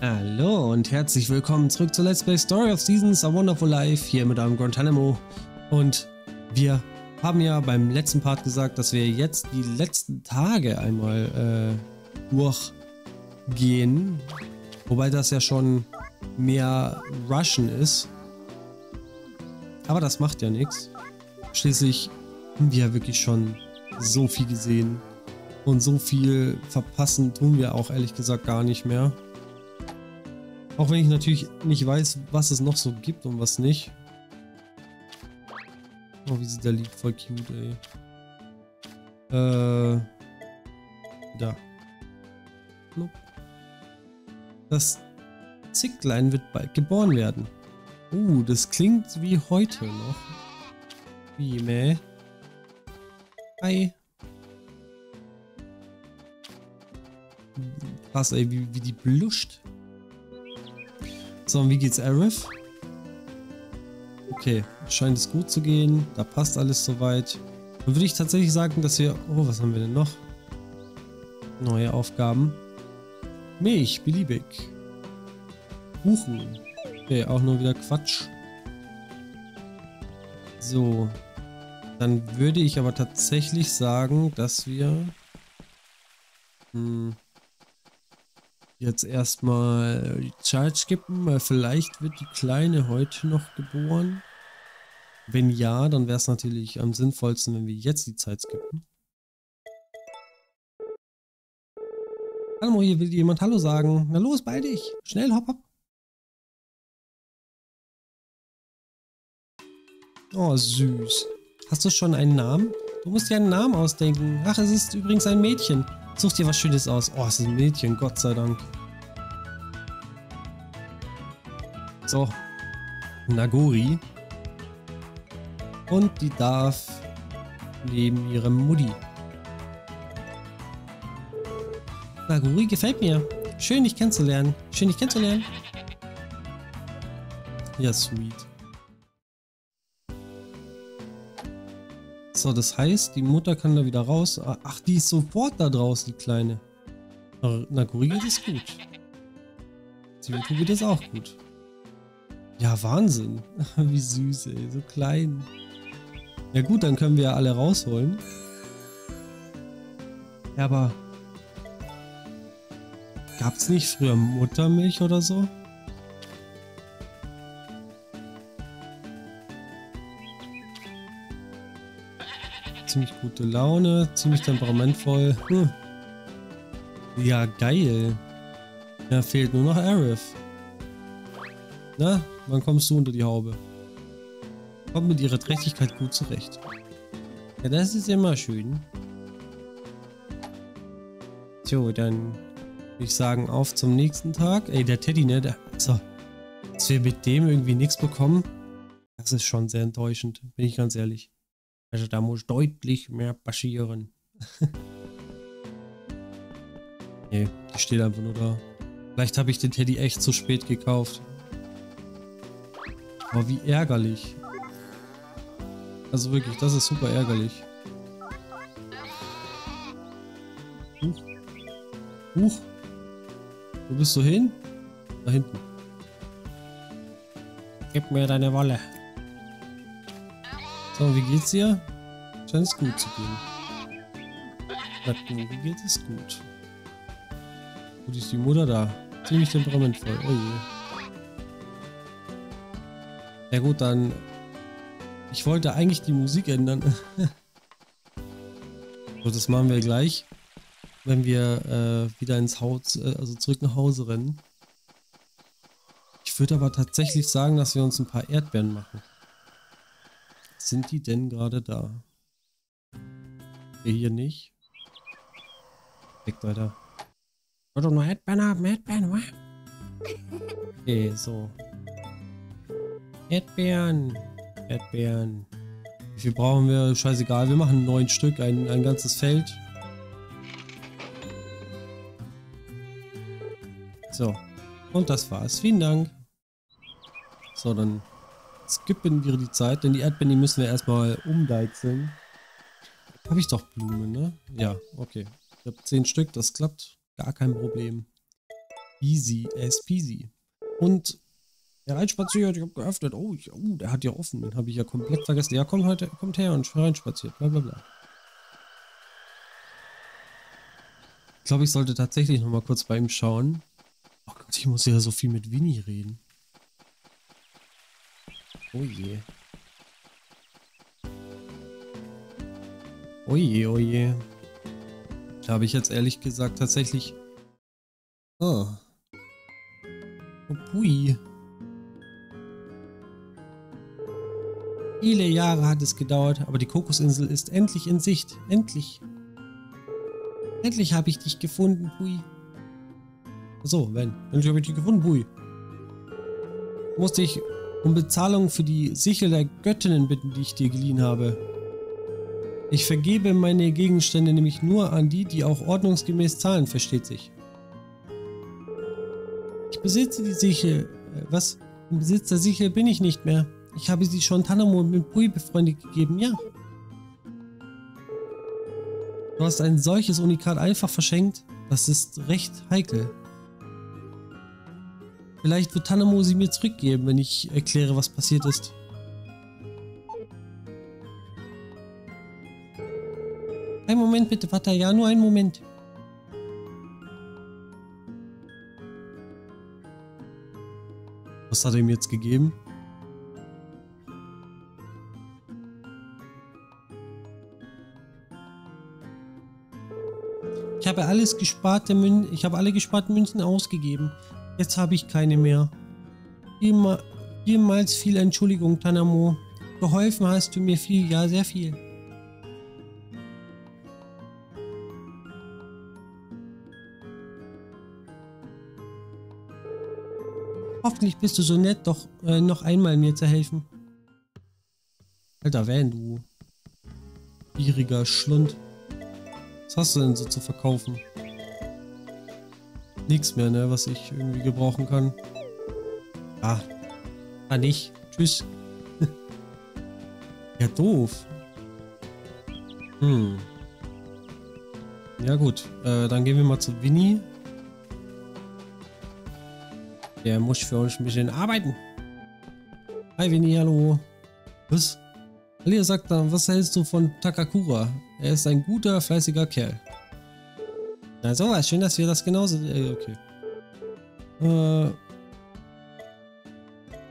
Hallo und herzlich willkommen zurück zu Let's Play Story of Seasons A Wonderful Life hier mit einem Guantanamo. Und wir haben ja beim letzten Part gesagt, dass wir jetzt die letzten Tage einmal äh, durchgehen. Wobei das ja schon mehr Rushen ist. Aber das macht ja nichts. Schließlich haben wir ja wirklich schon so viel gesehen. Und so viel verpassen tun wir auch ehrlich gesagt gar nicht mehr. Auch wenn ich natürlich nicht weiß, was es noch so gibt und was nicht. Oh, wie sieht der Lied voll cute, ey. Äh. Da. Das Zicklein wird bald geboren werden. Uh, das klingt wie heute noch. Wie, meh? Hi. Krass, ey, wie, wie die bluscht. So, und wie geht's Arif? Okay, scheint es gut zu gehen. Da passt alles soweit. Dann würde ich tatsächlich sagen, dass wir... Oh, was haben wir denn noch? Neue Aufgaben. Milch, beliebig. Kuchen. Okay, auch nur wieder Quatsch. So. Dann würde ich aber tatsächlich sagen, dass wir... Hm, jetzt erstmal die Zeit skippen, weil vielleicht wird die Kleine heute noch geboren. Wenn ja, dann wäre es natürlich am sinnvollsten, wenn wir jetzt die Zeit skippen. Hallo, hier will jemand Hallo sagen. Na los, bei dich. Schnell, hopp, hopp. Oh, süß. Hast du schon einen Namen? Du musst dir einen Namen ausdenken. Ach, es ist übrigens ein Mädchen. Such dir was Schönes aus. Oh, es ist ein Mädchen, Gott sei Dank. So. Nagori. Und die darf neben ihrem Mutti. Nagori gefällt mir. Schön, dich kennenzulernen. Schön, dich kennenzulernen. Ja, sweet. So, das heißt, die Mutter kann da wieder raus. Ach, die ist sofort da draußen, die Kleine. Na, Guri geht es gut. Ziviko geht es auch gut. Ja, Wahnsinn. Wie süß, ey. So klein. Ja gut, dann können wir ja alle rausholen. Ja, aber... Gab's nicht früher Muttermilch oder so? Ziemlich gute Laune, ziemlich temperamentvoll. Hm. Ja, geil. Ja, fehlt nur noch Arif. Na, wann kommst du unter die Haube? Kommt mit ihrer Trächtigkeit gut zurecht. Ja, das ist immer schön. So, dann würde ich sagen, auf zum nächsten Tag. Ey, der Teddy, ne? Der, so, dass wir mit dem irgendwie nichts bekommen, das ist schon sehr enttäuschend, bin ich ganz ehrlich. Also da muss deutlich mehr passieren. nee, die steht einfach nur da. Vielleicht habe ich den Teddy echt zu spät gekauft. Aber wie ärgerlich. Also wirklich, das ist super ärgerlich. Huch. Huch. Wo bist du hin? Da hinten. Gib mir deine Wolle. So, wie geht's dir? Scheint es gut zu gehen. Wie geht es gut? Gut ist die Mutter da. Ziemlich temperamentvoll. Oh je. Ja gut, dann... Ich wollte eigentlich die Musik ändern. so, das machen wir gleich. Wenn wir äh, wieder ins Haus, äh, also zurück nach Hause rennen. Ich würde aber tatsächlich sagen, dass wir uns ein paar Erdbeeren machen. Sind die denn gerade da? Der hier nicht. Weg, Alter. Ich doch nur Erdbeeren haben, Erdbeeren, wa? Okay, so. Erdbeeren. Erdbeeren. Wie viel brauchen wir? Scheißegal, wir machen neun Stück, ein, ein ganzes Feld. So. Und das war's. Vielen Dank. So, dann skippen wir die Zeit, denn die Erdbeeren, die müssen wir erstmal umdeichseln. Habe ich doch Blumen, ne? Ja, okay. Ich habe 10 Stück, das klappt. Gar kein Problem. Easy as peasy. Und der reinspaziert, ich habe geöffnet. Oh, ich, oh, der hat ja offen. Den habe ich ja komplett vergessen. Ja, kommt heute, kommt her und reinspaziert. Bla bla bla. Ich glaube, ich sollte tatsächlich noch mal kurz bei ihm schauen. Oh Gott, ich muss ja so viel mit Winnie reden. Oh je. Oh je, oh je. Da habe ich jetzt ehrlich gesagt tatsächlich... Oh. Oh pui. Viele Jahre hat es gedauert, aber die Kokosinsel ist endlich in Sicht. Endlich. Endlich habe ich dich gefunden, Pui. So, wenn. Endlich habe ich dich gefunden, Pui. Musste ich um Bezahlung für die Sichel der Göttinnen bitten, die ich dir geliehen habe. Ich vergebe meine Gegenstände nämlich nur an die, die auch ordnungsgemäß zahlen, versteht sich. Ich besitze die Sichel. Äh, was? Im Besitz der Sichel bin ich nicht mehr. Ich habe sie schon Tanamo mit Pui befreundet gegeben, ja. Du hast ein solches Unikat einfach verschenkt. Das ist recht heikel. Vielleicht wird Tanamo sie mir zurückgeben, wenn ich erkläre, was passiert ist. Ein Moment bitte, Vater. Ja, nur einen Moment. Was hat er ihm jetzt gegeben? Ich habe alles gesparte Mün ich habe alle gesparten Münzen ausgegeben. Jetzt habe ich keine mehr. Jemals viel Entschuldigung, Tanamo. Geholfen hast du mir viel, ja, sehr viel. Hoffentlich bist du so nett, doch äh, noch einmal mir zu helfen. Alter, Van, du gieriger Schlund. Was hast du denn so zu verkaufen? Nichts mehr, ne, was ich irgendwie gebrauchen kann. Ah, kann ich. Tschüss. ja, doof. Hm. Ja gut, äh, dann gehen wir mal zu Winnie. Der muss für uns ein bisschen arbeiten. Hi Winnie, hallo. Was? Alia sagt dann, was hältst du von Takakura? Er ist ein guter, fleißiger Kerl. Na sowas, schön, dass wir das genauso... Äh, okay. Äh,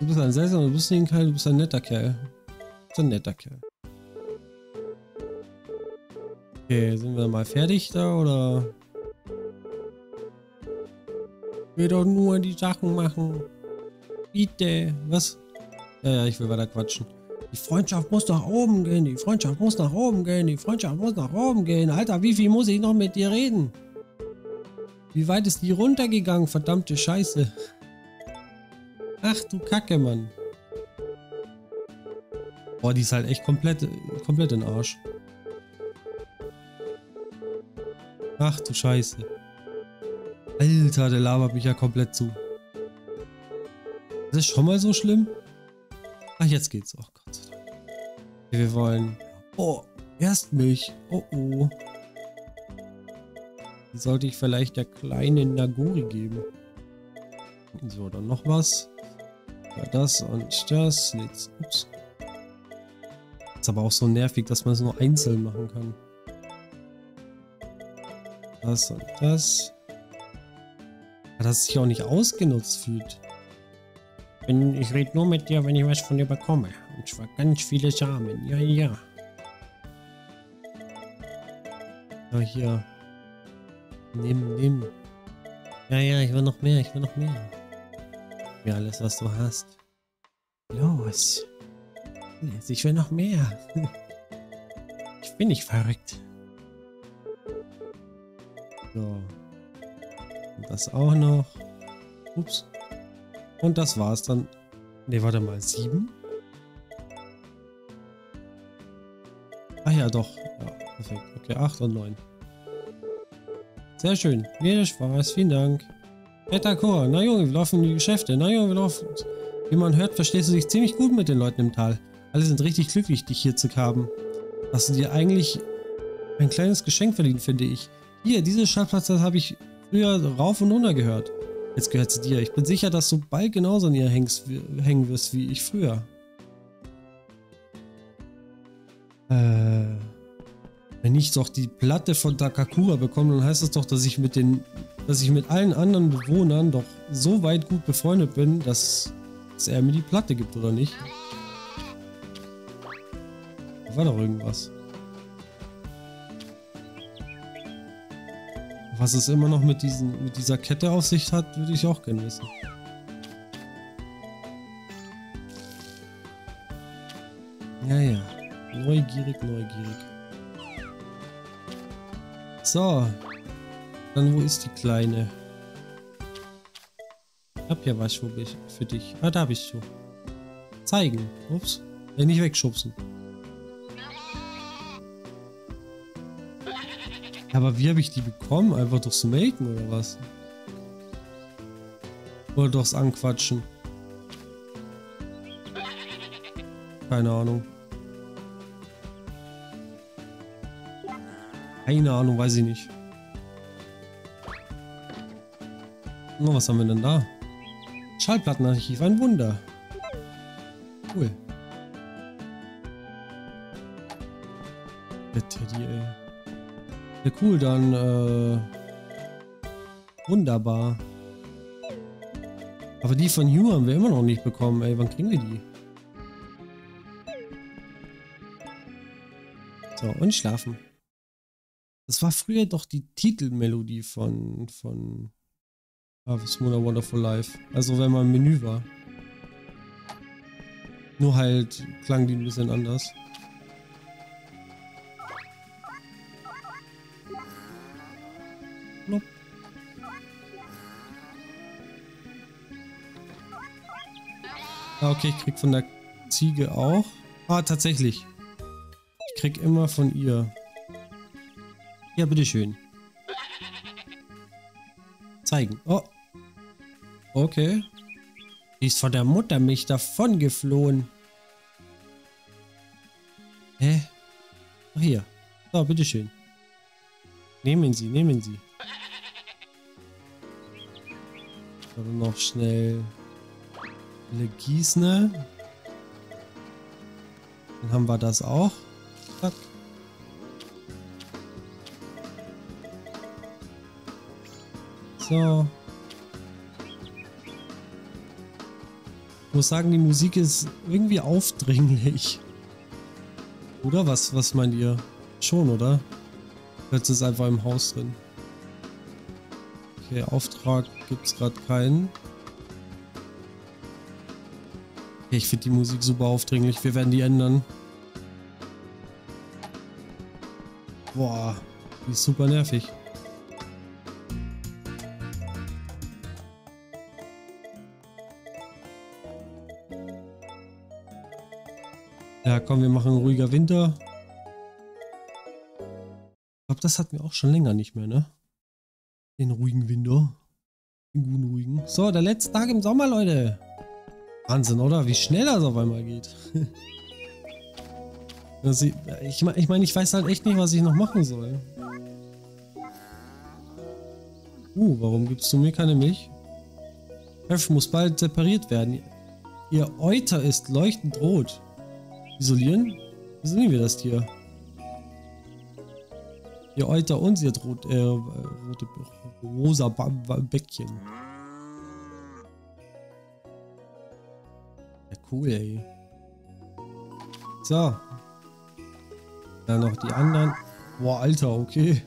du bist ein seltsamer, du bist nicht ein Kerl, du bist ein netter Kerl. Du bist ein netter Kerl. Okay, sind wir mal fertig da, oder... will doch nur die Sachen machen. Bitte. Was? Ja, ja, ich will weiter quatschen. Die Freundschaft muss nach oben gehen. Die Freundschaft muss nach oben gehen. Die Freundschaft muss nach oben gehen. Alter, wie viel muss ich noch mit dir reden? Wie weit ist die runtergegangen? Verdammte Scheiße. Ach du Kacke, Mann. Boah, die ist halt echt komplett, komplett in Arsch. Ach du Scheiße. Alter, der labert mich ja komplett zu. Das ist schon mal so schlimm? Ach, jetzt geht's. Oh Gott. Wir wollen... Oh, erst mich. Oh oh. Sollte ich vielleicht der kleinen Naguri geben. So, dann noch was. Das und das. Jetzt, ups. Ist aber auch so nervig, dass man es nur einzeln machen kann. Das und das dass es sich auch nicht ausgenutzt fühlt. Wenn, ich rede nur mit dir, wenn ich was von dir bekomme. Und zwar ganz viele Samen. Ja, ja. Ja, hier. Nimm, nimm. Ja, ja, ich will noch mehr, ich will noch mehr. Ja, alles, was du hast. Los. Ich will noch mehr. Ich bin nicht verrückt. So. Und das auch noch. Ups. Und das war's dann. Ne, warte mal. Sieben? Ah ja, doch. Ja, perfekt. Okay, acht und neun. Sehr schön. Mir Spaß. Vielen Dank. Netter Chor. Na Junge, wir laufen in die Geschäfte. Na Junge, wir laufen... Wie man hört, verstehst du dich ziemlich gut mit den Leuten im Tal. Alle sind richtig glücklich, dich hier zu haben. Hast du dir eigentlich ein kleines Geschenk verdient, finde ich. Hier, diese Schallplatte habe ich früher rauf und runter gehört. Jetzt gehört sie dir. Ich bin sicher, dass du bald genauso an ihr hängst, hängen wirst wie ich früher. Äh, wenn ich doch die Platte von Takakura bekomme, dann heißt das doch, dass ich mit den, dass ich mit allen anderen Bewohnern doch so weit gut befreundet bin, dass, dass er mir die Platte gibt, oder nicht? Da war doch irgendwas. Was es immer noch mit, diesen, mit dieser Kette auf sich hat, würde ich auch gerne wissen. Ja, ja. Neugierig, neugierig. So. Dann wo ist die Kleine? Ich hab ja was für dich. Ah, da bist du. Zeigen. Ups. Ja, nicht wegschubsen. Aber wie habe ich die bekommen? Einfach durchs Melken oder was? Oder durchs Anquatschen? Keine Ahnung. Keine Ahnung, weiß ich nicht. Oh, was haben wir denn da? Schallplattenarchiv, ein Wunder. Cool. Der Teddy, ey. Ja, cool, dann, äh, wunderbar. Aber die von Hugh haben wir immer noch nicht bekommen, ey. Wann kriegen wir die? So, und schlafen. Das war früher doch die Titelmelodie von, von Harvest Moon A Wonderful Life. Also wenn man im Menü war. Nur halt klang die ein bisschen anders. Plop. Ah, okay, ich krieg von der Ziege auch. Ah, tatsächlich. Ich krieg immer von ihr. Ja, bitteschön. Zeigen. Oh. Okay. Die ist von der Mutter mich davon geflohen. Hä? Ach, hier. So, bitteschön. Nehmen Sie, nehmen Sie. Dann noch schnell eine Gießne. Dann haben wir das auch. So. Ich muss sagen, die Musik ist irgendwie aufdringlich. Oder? Was, was meint ihr? Schon, oder? Jetzt ist einfach im Haus drin. Okay, Auftrag gibt es gerade keinen. Okay, ich finde die Musik super aufdringlich. Wir werden die ändern. Boah, die ist super nervig. Komm, wir machen ruhiger Winter. Ich glaube, das hatten wir auch schon länger nicht mehr, ne? Den ruhigen Winter. Den guten ruhigen. So, der letzte Tag im Sommer, Leute. Wahnsinn, oder? Wie schnell das auf einmal geht. ich meine, ich, mein, ich weiß halt echt nicht, was ich noch machen soll. Uh, warum gibst du mir keine Milch? F muss bald separiert werden. Ihr Euter ist leuchtend rot. Isolieren? Isolieren wir das Tier? Ihr Euter und sie hat rot, äh, rote, rosa ba ba Bäckchen. Ja, cool, ey. So. Dann noch die anderen. Boah, Alter, okay.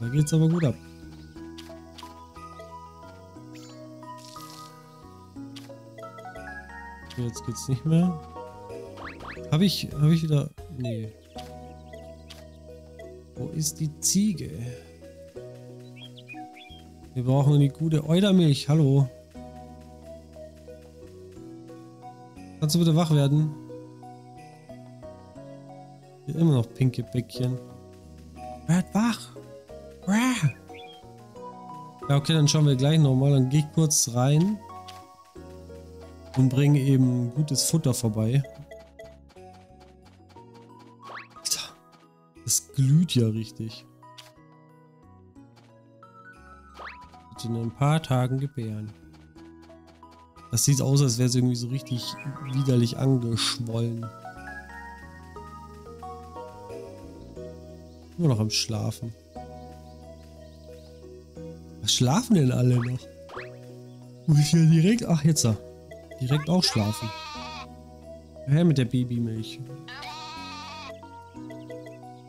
Da geht's aber gut ab. Jetzt geht's nicht mehr. Habe ich, habe ich wieder... Nee. Wo ist die Ziege? Wir brauchen die gute Eudermilch. Hallo. Kannst du bitte wach werden? Hier immer noch pinke Bäckchen. Werd wach. Ja, okay, dann schauen wir gleich nochmal. Dann gehe ich kurz rein und bringe eben gutes Futter vorbei. Das glüht ja richtig. wird in ein paar Tagen gebären. Das sieht aus, als wäre es irgendwie so richtig widerlich angeschwollen. Nur noch am Schlafen. Was schlafen denn alle noch? Muss ich ja direkt... Ach, jetzt da. Direkt auch schlafen. Her mit der Babymilch.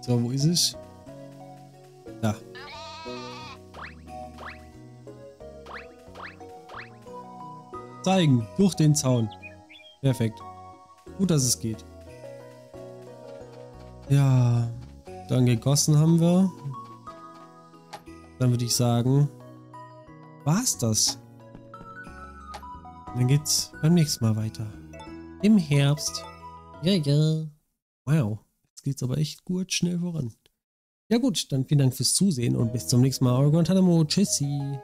So, wo ist es? Da. Zeigen. Durch den Zaun. Perfekt. Gut, dass es geht. Ja. Dann gegossen haben wir. Dann würde ich sagen, war's das. Dann geht's beim nächsten Mal weiter. Im Herbst. Ja, ja. Wow. Jetzt geht's aber echt gut schnell voran. Ja gut, dann vielen Dank fürs Zusehen und bis zum nächsten Mal. Euer Guantanamo. Tschüssi.